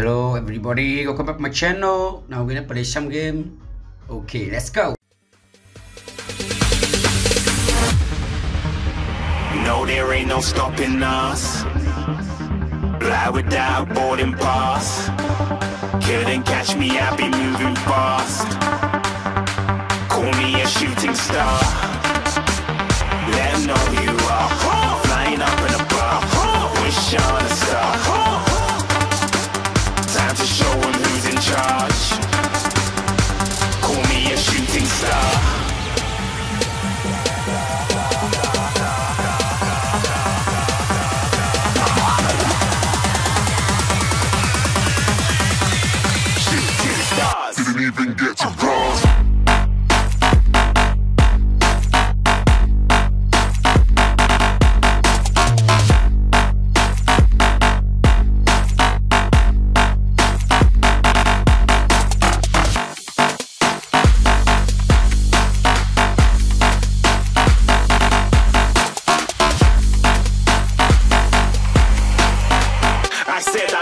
Hello everybody, welcome back to my channel. Now we're gonna play some game. Okay, let's go. No, there ain't no stopping us. Fly without boarding pass. Couldn't catch me, I be moving fast. Call me a shooting star. Didn't even get to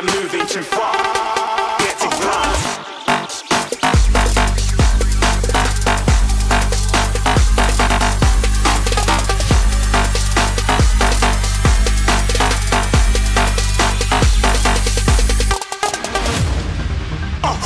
moving too far.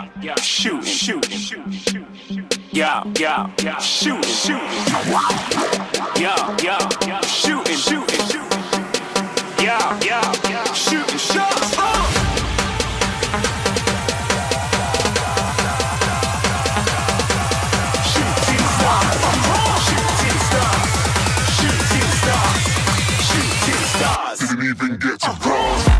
Yeah, yeah, yeah. Shoot, shoot, shoot, shoot. Yeah, yeah, yeah. Shoot, shoot. Yeah, yeah, yeah. Shooting, shooting, shooting. Yeah, yeah, yeah. Shooting shots. Oh. Stars. Shooting stars. Shooting stars. Shooting stars. Didn't even get to uh. cross.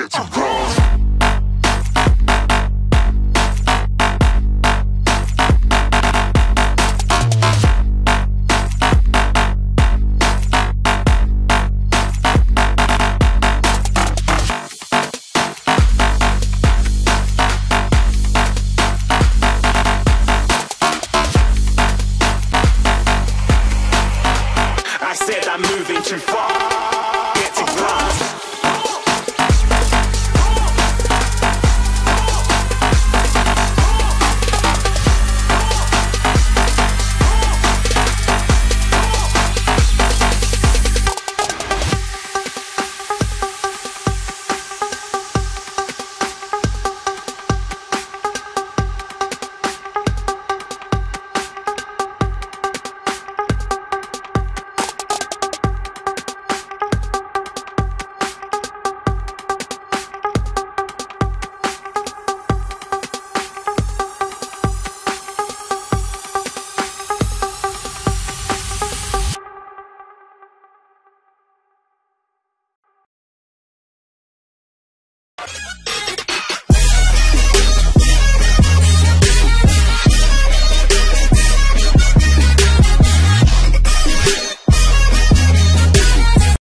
too fast.